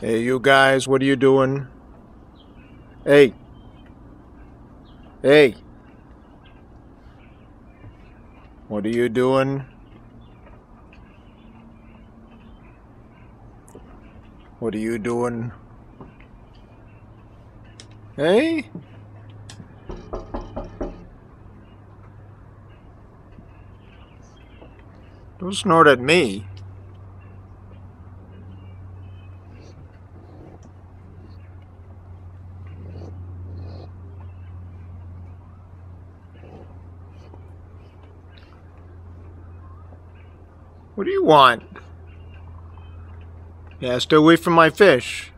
Hey, you guys, what are you doing? Hey. Hey. What are you doing? What are you doing? Hey? Don't snort at me. What do you want? Yeah, stay away from my fish.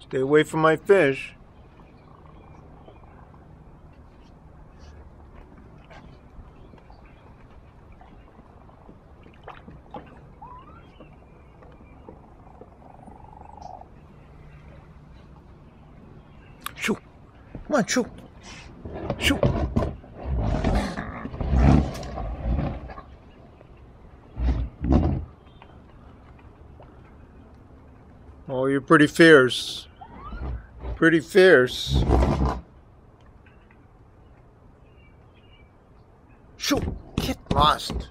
Stay away from my fish. Come on, shoot. Shoot. Oh, you're pretty fierce. Pretty fierce. Shoot. Get lost.